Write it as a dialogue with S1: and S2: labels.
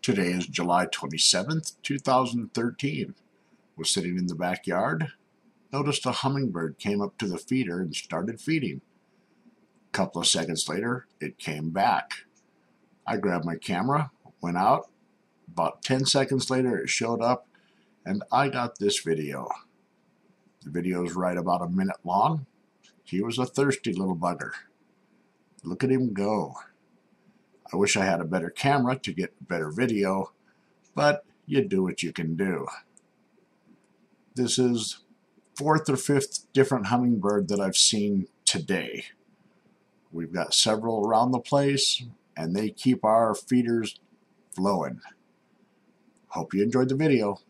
S1: Today is July 27th, 2013. Was sitting in the backyard. Noticed a hummingbird came up to the feeder and started feeding. A couple of seconds later, it came back. I grabbed my camera, went out. About 10 seconds later, it showed up, and I got this video. The video is right about a minute long. He was a thirsty little bugger. Look at him go. I wish I had a better camera to get better video, but you do what you can do. This is fourth or fifth different hummingbird that I've seen today. We've got several around the place, and they keep our feeders flowing. Hope you enjoyed the video.